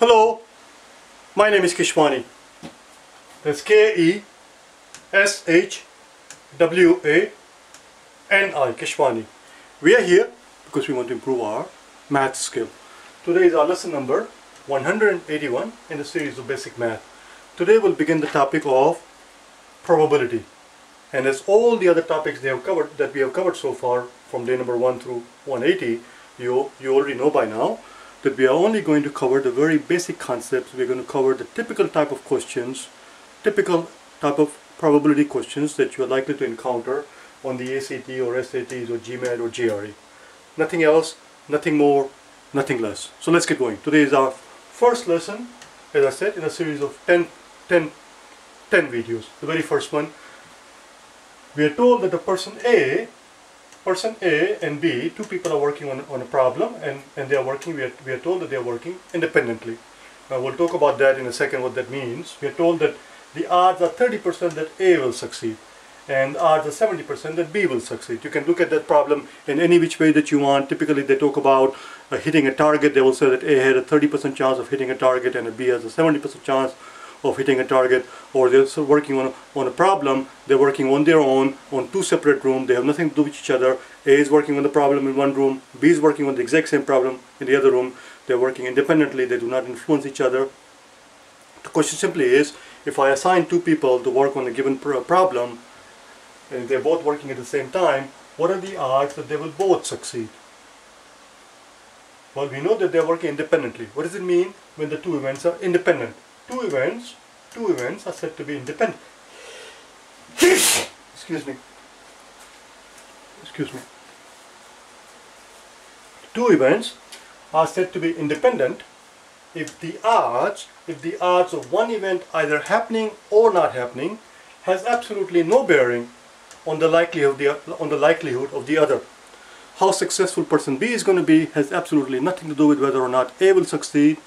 Hello, my name is Keshwani. That's K-E-S-H-W-A-N-I, Keshwani. We are here because we want to improve our math skill. Today is our lesson number 181 in the series of basic math. Today we'll begin the topic of probability. And as all the other topics they have covered that we have covered so far from day number 1 through 180, you, you already know by now that we are only going to cover the very basic concepts. We're going to cover the typical type of questions, typical type of probability questions that you are likely to encounter on the ACT or SATs or GMAT or GRE. Nothing else, nothing more, nothing less. So let's get going. Today is our first lesson, as I said, in a series of 10, 10, 10 videos. The very first one, we are told that the person A person A and B, two people are working on, on a problem and, and they are working, we are, we are told that they are working independently. Now we'll talk about that in a second what that means. We are told that the odds are 30% that A will succeed and odds are 70% that B will succeed. You can look at that problem in any which way that you want. Typically they talk about uh, hitting a target. They will say that A had a 30% chance of hitting a target and a B has a 70% chance of hitting a target or they're working on on a problem they're working on their own on two separate rooms they have nothing to do with each other. A is working on the problem in one room B is working on the exact same problem in the other room. They're working independently they do not influence each other. The question simply is if I assign two people to work on a given problem and they're both working at the same time what are the odds that they will both succeed? Well we know that they're working independently. What does it mean when the two events are independent two events, two events are said to be independent. Excuse me. Excuse me. Two events are said to be independent if the odds, if the odds of one event either happening or not happening has absolutely no bearing on the likelihood of the, on the likelihood of the other. How successful person B is going to be has absolutely nothing to do with whether or not A will succeed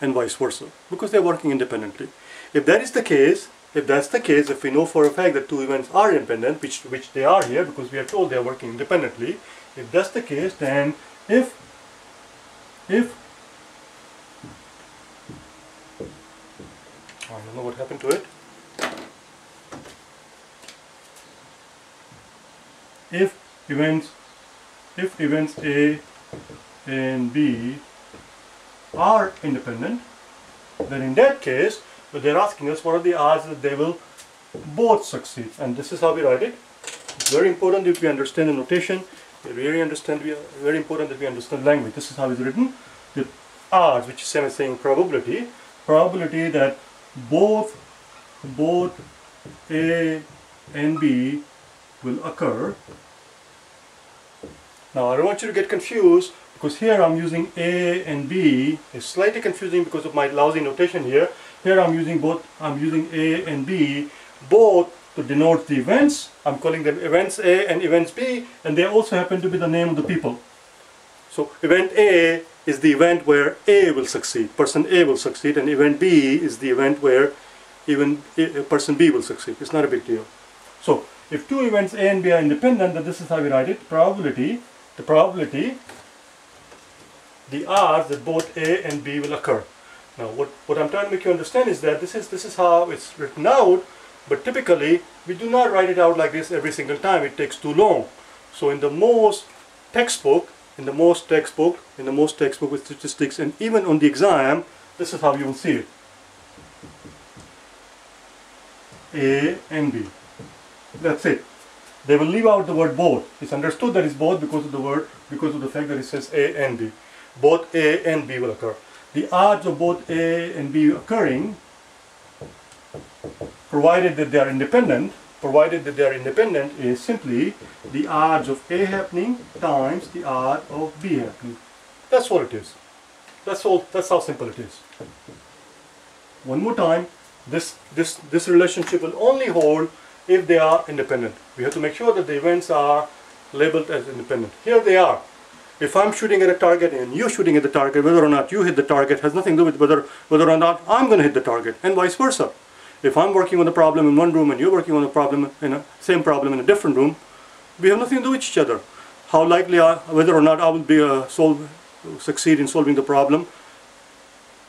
and vice versa because they're working independently. If that is the case, if that's the case, if we know for a fact that two events are independent, which, which they are here because we are told they are working independently, if that's the case, then if, if, I don't know what happened to it, if events, if events A and B are independent, then in that case, they're asking us what are the odds that they will both succeed. And this is how we write it. It's very important that we understand the notation. Really understand, very important that we understand language. This is how it's written. The odds, which is same as saying probability, probability that both, both A and B will occur. Now I don't want you to get confused because here I'm using A and B. It's slightly confusing because of my lousy notation here. Here I'm using both I'm using A and B. Both to denote the events. I'm calling them events A and events B and they also happen to be the name of the people. So event A is the event where A will succeed. Person A will succeed and event B is the event where even eh, eh, person B will succeed. It's not a big deal. So if two events A and B are independent then this is how we write it. Probability. The probability the odds that both A and B will occur. Now what, what I'm trying to make you understand is that this is, this is how it's written out, but typically we do not write it out like this every single time, it takes too long. So in the most textbook, in the most textbook, in the most textbook with statistics, and even on the exam, this is how you will see it. A and B. That's it. They will leave out the word both. It's understood that it's both because of the word, because of the fact that it says A and B both A and B will occur. The odds of both A and B occurring, provided that they are independent, provided that they are independent, is simply the odds of A happening times the odds of B happening. That's all it is. That's all. That's how simple it is. One more time, this this this relationship will only hold if they are independent. We have to make sure that the events are labeled as independent. Here they are. If I'm shooting at a target and you're shooting at the target, whether or not you hit the target has nothing to do with whether, whether or not I'm going to hit the target, and vice versa. If I'm working on a problem in one room and you're working on a problem in a same problem in a different room, we have nothing to do with each other. How likely, are, whether or not I will be uh, solve, succeed in solving the problem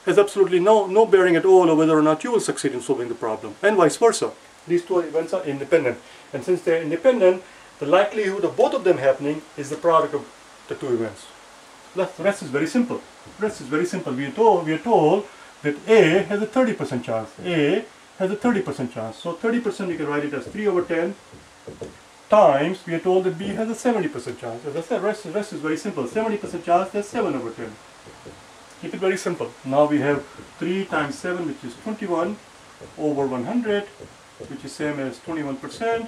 has absolutely no, no bearing at all on whether or not you will succeed in solving the problem, and vice versa. These two events are independent. And since they're independent, the likelihood of both of them happening is the product of the two events. The rest is very simple. Rest is very simple. We are told, we are told that A has a 30% chance. A has a 30% chance. So 30% we can write it as 3 over 10 times we are told that B has a 70% chance. As I said, rest, rest is very simple. 70% chance, that's 7 over 10. Keep it very simple. Now we have 3 times 7 which is 21 over 100 which is same as 21%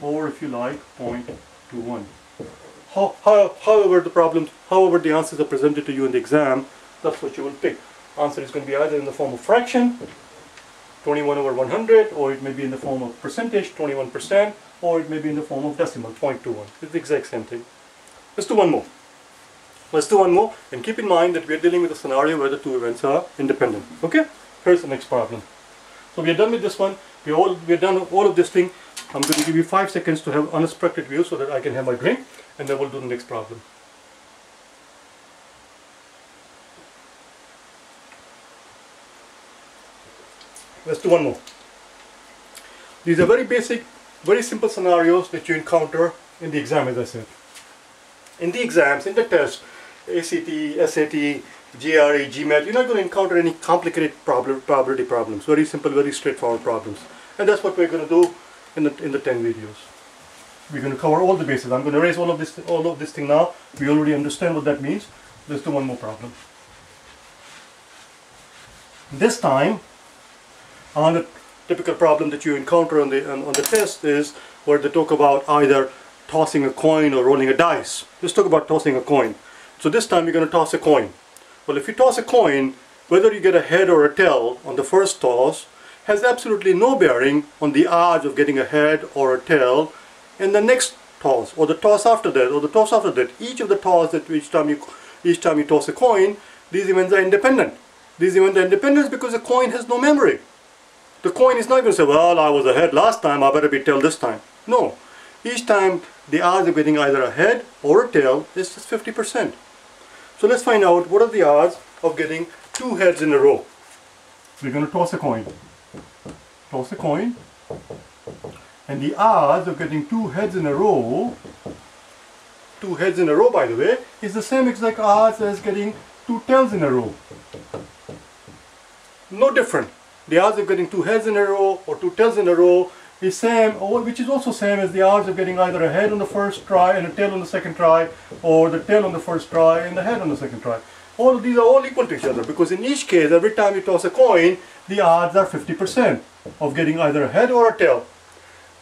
or if you like 0.21. How, how, however the problems, however the answers are presented to you in the exam, that's what you will pick. Answer is going to be either in the form of fraction, 21 over 100, or it may be in the form of percentage, 21%, or it may be in the form of decimal, 0.21. It's the exact same thing. Let's do one more. Let's do one more, and keep in mind that we are dealing with a scenario where the two events are independent. Okay? Here's the next problem. So we are done with this one. We all we are done all of this thing. I'm going to give you five seconds to have unobstructed view so that I can have my drink, and then we'll do the next problem. Let's do one more. These are very basic, very simple scenarios that you encounter in the exam, as I said. In the exams, in the test, ACT, SAT, GRE, GMAT, you're not going to encounter any complicated probability problems. Very simple, very straightforward problems. And that's what we're going to do in the, in the 10 videos. We're going to cover all the bases. I'm going to erase all of this, all of this thing now. We already understand what that means. Let's do one more problem. This time, on the typical problem that you encounter on the, on, on the test is where they talk about either tossing a coin or rolling a dice. Let's talk about tossing a coin. So this time you're going to toss a coin. Well, if you toss a coin, whether you get a head or a tail on the first toss has absolutely no bearing on the odds of getting a head or a tail in the next toss or the toss after that or the toss after that. Each of the toss that each time you each time you toss a coin, these events are independent. These events are independent because the coin has no memory. The coin is not going to say, well, I was ahead last time, I better be tail this time. No. Each time the odds of getting either a head or a tail is just 50%. So let's find out what are the odds of getting two heads in a row. We're going to toss a coin. Toss a coin. And the odds of getting two heads in a row, two heads in a row by the way, is the same exact odds as getting two tails in a row. No different. The odds of getting two heads in a row or two tails in a row is same, which is also same as the odds of getting either a head on the first try and a tail on the second try, or the tail on the first try and the head on the second try. All these are all equal to each other because in each case, every time you toss a coin, the odds are 50% of getting either a head or a tail.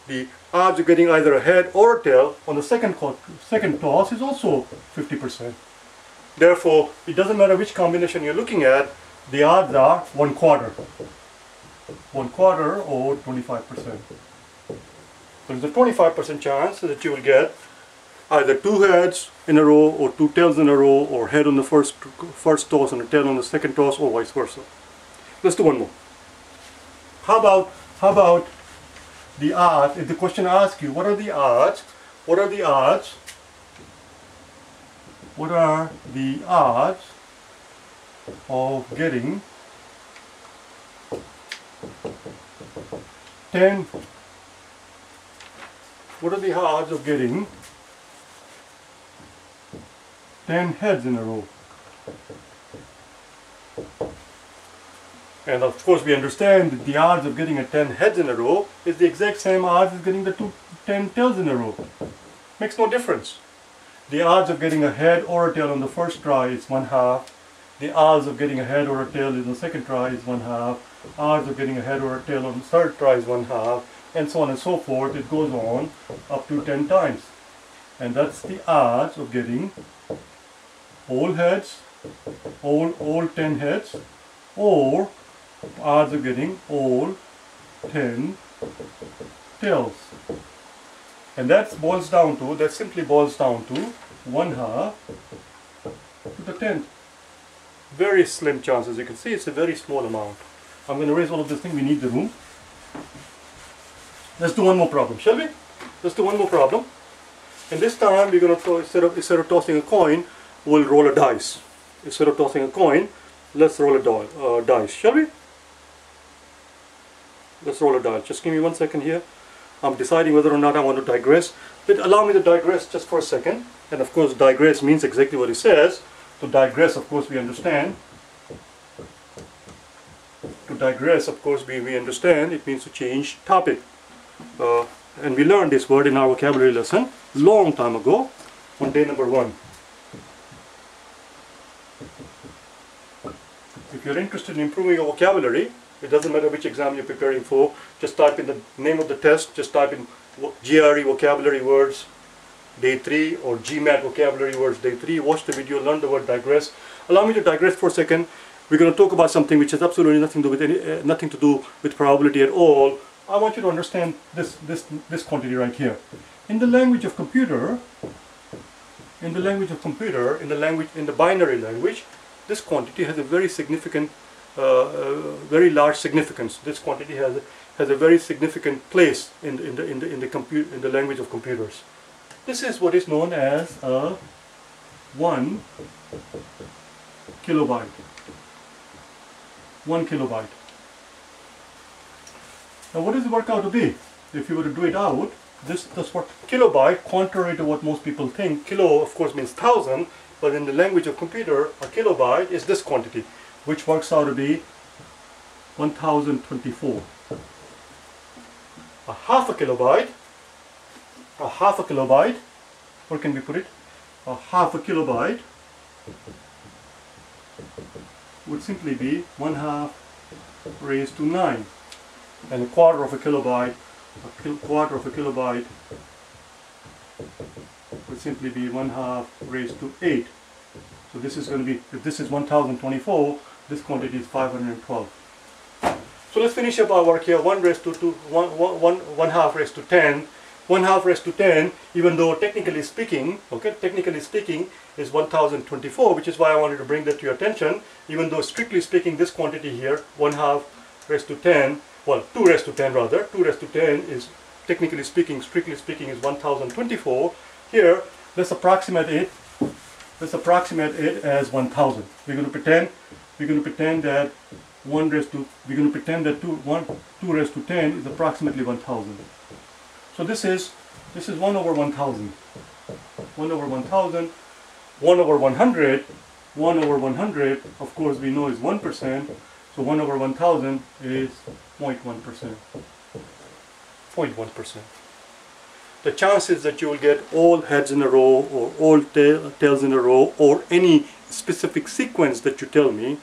The odds of getting either a head or a tail on the second, second toss is also 50%. Therefore, it doesn't matter which combination you're looking at, the odds are one quarter one quarter or 25%. There's a 25% chance that you will get either two heads in a row or two tails in a row or head on the first first toss and a tail on the second toss or vice versa. Let's do one more. How about how about the odds? If the question asks you what are the odds, what are the odds? What are the odds of getting 10 what are the odds of getting 10 heads in a row. And of course we understand that the odds of getting a 10 heads in a row is the exact same odds as getting the two 10 tails in a row. Makes no difference. The odds of getting a head or a tail on the first try is one half. The odds of getting a head or a tail in the second try is one half. Odds of getting a head or a tail on the third try is one half, and so on and so forth. It goes on up to 10 times. And that's the odds of getting all heads, all, all 10 heads, or odds of getting all 10 tails. And that boils down to, that simply boils down to 1 half to the 10th. Very slim chance, as you can see, it's a very small amount. I'm going to raise all of this thing. We need the room. Let's do one more problem, shall we? Let's do one more problem. And this time we're going to, instead of, instead of tossing a coin, we'll roll a dice. Instead of tossing a coin, let's roll a uh, dice, shall we? Let's roll a dice. Just give me one second here. I'm deciding whether or not I want to digress. But allow me to digress just for a second. And of course, digress means exactly what it says. To digress, of course, we understand. To digress, of course, we, we understand it means to change topic. Uh, and we learned this word in our vocabulary lesson long time ago on day number one. If you're interested in improving your vocabulary, it doesn't matter which exam you're preparing for, just type in the name of the test, just type in GRE vocabulary words day 3 or GMAT vocabulary words day 3, watch the video, learn the word digress. Allow me to digress for a second. We're going to talk about something which has absolutely nothing to do with any, uh, nothing to do with probability at all. I want you to understand this, this, this quantity right here. In the language of computer, in the language of computer, in the language, in the binary language, this quantity has a very significant, uh, uh, very large significance. This quantity has a, has a very significant place in the, in the, in the, in the, compute, in the language of computers. This is what is known as a 1 kilobyte. 1 kilobyte. Now what does it work out to be? If you were to do it out, this, this what kilobyte, contrary to what most people think, kilo of course means thousand, but in the language of computer, a kilobyte is this quantity, which works out to be 1024. A half a kilobyte, a half a kilobyte, where can we put it? A half a kilobyte would simply be one half raised to 9 and a quarter of a kilobyte a quarter of a kilobyte simply be one half raised to 8 so this is going to be if this is 1024 this quantity is 512 so let's finish up our work here. 1 raised to 2 1, 1, 1, 1 half raised to 10 1 half raised to 10 even though technically speaking okay technically speaking is 1024 which is why I wanted to bring that to your attention. Even though strictly speaking this quantity here 1 half raised to 10 well 2 raised to 10 rather 2 raised to 10 is technically speaking strictly speaking is 1024 here let's approximate it let's approximate it as 1000 we're going to pretend we're going to pretend that 1 raised to we're going to pretend that 2 1 2 raised to 10 is approximately 1000 so this is this is 1 over 1000. 1 over 1000, 1 over 100, 1 over 100, of course we know is 1%, so 1 over 1000 is 0.1%. 0.1%. The chances that you will get all heads in a row or all tails in a row or any specific sequence that you tell me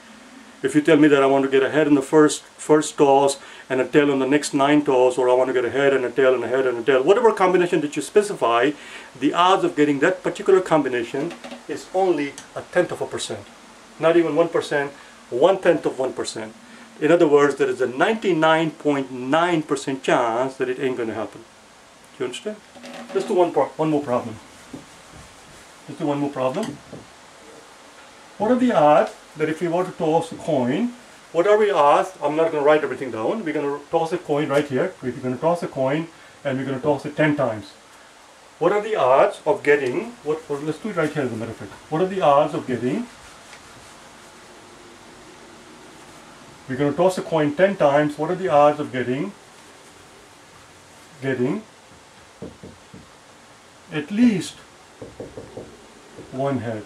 if you tell me that I want to get a head in the first first toss and a tail in the next nine toss, or I want to get a head and a tail and a head and a tail, whatever combination that you specify, the odds of getting that particular combination is only a tenth of a percent. Not even one percent, one tenth of one percent. In other words, there is a 99.9% chance that it ain't going to happen. Do you understand? Let's do one, one more problem. Let's do one more problem. What are the odds that if we were to toss a coin, what are we asked, I'm not going to write everything down, we're going to toss a coin right here, we're going to toss a coin and we're going to toss it 10 times. What are the odds of getting, what, let's do it right here as a matter of fact, what are the odds of getting, we're going to toss a coin 10 times, what are the odds of getting, getting at least one head?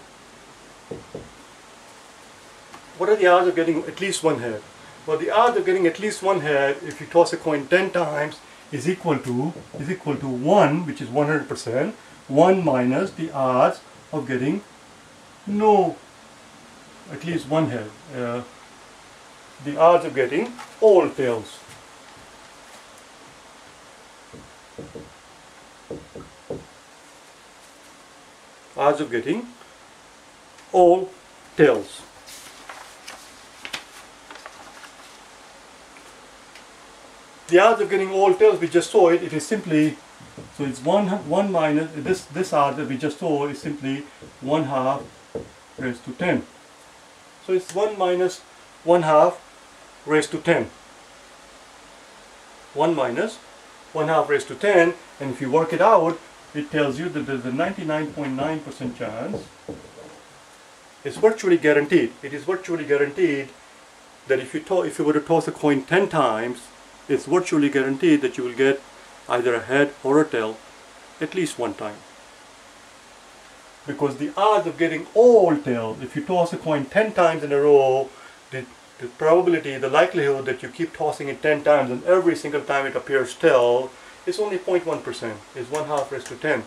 what are the odds of getting at least one head? Well, the odds of getting at least one head, if you toss a coin 10 times, is equal to is equal to 1, which is 100%, 1 minus the odds of getting no, at least one head. Uh, the odds of getting all tails. Odds of getting all tails. the odds of getting all tails we just saw it it is simply so it's one one minus this this odds that we just saw is simply one half raised to 10 so it's 1 minus 1 half raised to 10 1 minus 1 half raised to 10 and if you work it out it tells you that there's a 99.9% .9 chance it's virtually guaranteed. It is virtually guaranteed that if you, if you were to toss a coin 10 times, it's virtually guaranteed that you will get either a head or a tail at least one time. Because the odds of getting all tails, if you toss a coin 10 times in a row, the, the probability, the likelihood that you keep tossing it 10 times and every single time it appears tail is only 0.1%, is 1 half raised to 10.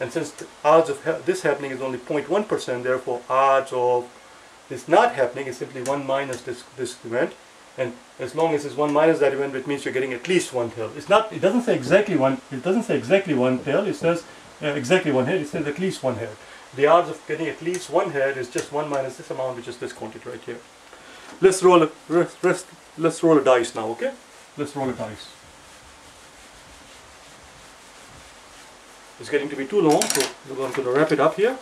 And since the odds of ha this happening is only 0.1%, therefore odds of this not happening is simply 1 minus this, this event. And as long as it's 1 minus that event, it means you're getting at least one tail. It's not, it doesn't say exactly one, it doesn't say exactly one tail, it says uh, exactly one head, it says at least one head. The odds of getting at least one head is just 1 minus this amount, which is this quantity right here. Let's roll a, let's roll a dice now, okay? Let's roll a dice. It's getting to be too long, so we're going to wrap it up here.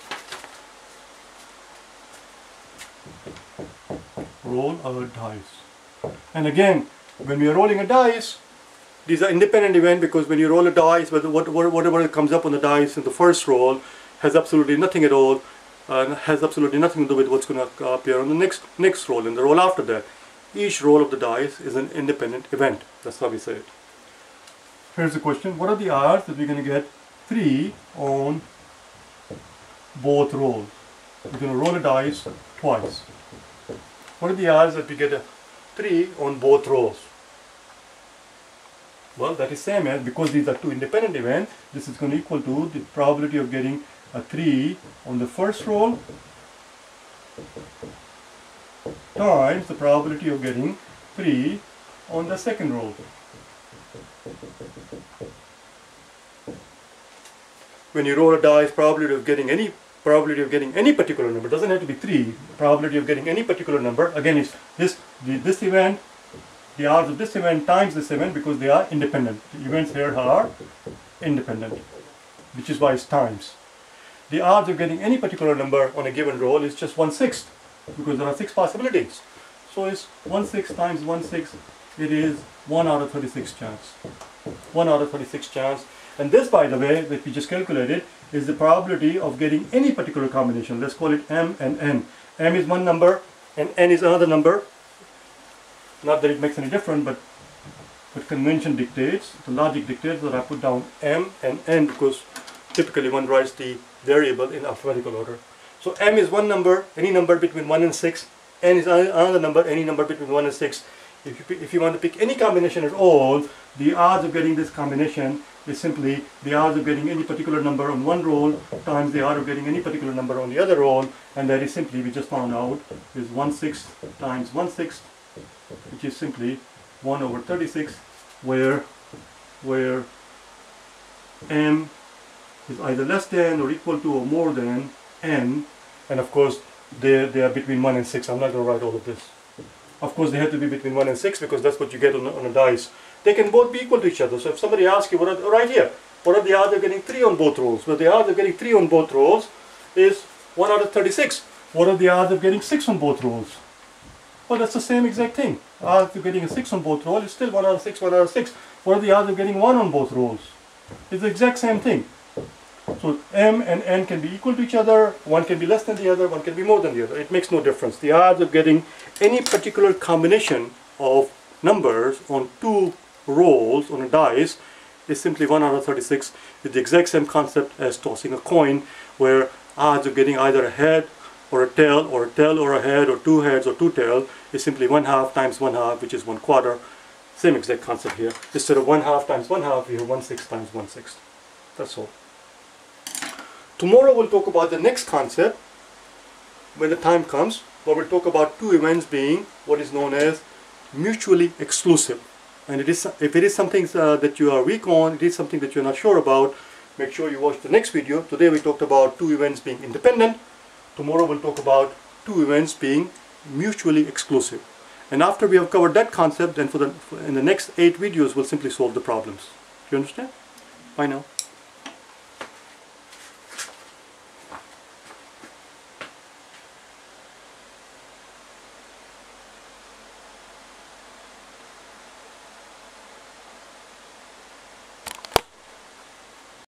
Roll our dice. And again, when we are rolling a dice, these are independent events because when you roll a dice, whatever comes up on the dice in the first roll has absolutely nothing at all, uh, has absolutely nothing to do with what's going to appear on the next next roll and the roll after that. Each roll of the dice is an independent event. That's how we say it. Here's the question: What are the odds that we're going to get 3 on both rolls. We're going to roll a dice twice. What are the odds that we get a 3 on both rolls? Well, that is same as, because these are two independent events, this is going to equal to the probability of getting a 3 on the first roll times the probability of getting 3 on the second roll when you roll a dice, probability of getting any probability of getting any particular number doesn't have to be three. Probability of getting any particular number again is this this event, the odds of this event times this event because they are independent. The events here are independent, which is why it's times. The odds of getting any particular number on a given roll is just one sixth because there are six possibilities. So it's one sixth times one sixth. It is one out of 36 chance. One out of 36 chance and this, by the way, that we just calculated, is the probability of getting any particular combination. Let's call it m and n. m is one number and n is another number. Not that it makes any difference, but convention dictates, the logic dictates that I put down m and n because typically one writes the variable in alphabetical order. So m is one number, any number between 1 and 6. n is another number, any number between 1 and 6. If you, if you want to pick any combination at all, the odds of getting this combination is simply the odds of getting any particular number on one roll times the odds of getting any particular number on the other roll and that is simply we just found out is 1 sixth times 1 sixth which is simply 1 over 36 where where m is either less than or equal to or more than n and of course they, they are between 1 and 6 I'm not going to write all of this. Of course they have to be between 1 and 6 because that's what you get on, on a dice they can both be equal to each other. So if somebody asks you, what are, right here, what are the odds of getting 3 on both rolls? Well, the odds of getting 3 on both rolls is 1 out of 36. What are the odds of getting 6 on both rolls? Well, that's the same exact thing. Odds of getting a 6 on both rolls is still 1 out of 6, 1 out of 6. What are the odds of getting 1 on both rolls? It's the exact same thing. So m and n can be equal to each other, one can be less than the other, one can be more than the other. It makes no difference. The odds of getting any particular combination of numbers on two rolls on a dice is simply 1 out of 36 with the exact same concept as tossing a coin where odds of getting either a head or a tail or a tail or a head or two heads or two tails is simply 1 half times 1 half which is 1 quarter. Same exact concept here. Instead of 1 half times 1 half we have 1 sixth times 1 sixth. That's all. Tomorrow we'll talk about the next concept when the time comes where we'll talk about two events being what is known as mutually exclusive and it is if it is something uh, that you are weak on it is something that you're not sure about make sure you watch the next video. Today we talked about two events being independent. Tomorrow we'll talk about two events being mutually exclusive. And after we have covered that concept then for the in the next eight videos we'll simply solve the problems. Do you understand? Bye now